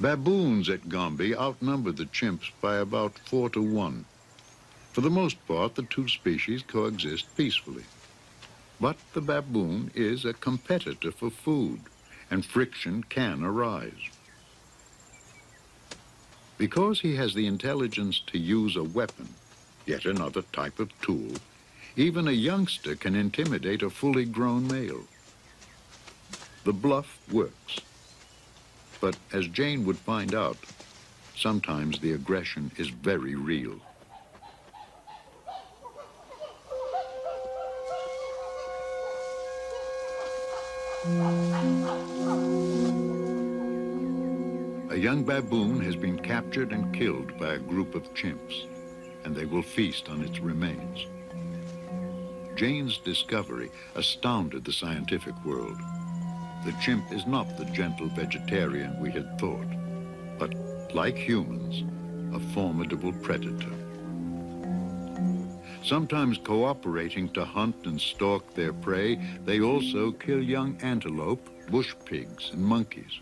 Baboons at Gombe outnumber the chimps by about four to one. For the most part, the two species coexist peacefully. But the baboon is a competitor for food, and friction can arise. Because he has the intelligence to use a weapon, yet another type of tool, even a youngster can intimidate a fully grown male. The bluff works. But as Jane would find out, sometimes the aggression is very real. A young baboon has been captured and killed by a group of chimps, and they will feast on its remains. Jane's discovery astounded the scientific world. The chimp is not the gentle vegetarian we had thought, but, like humans, a formidable predator. Sometimes cooperating to hunt and stalk their prey, they also kill young antelope, bush pigs, and monkeys.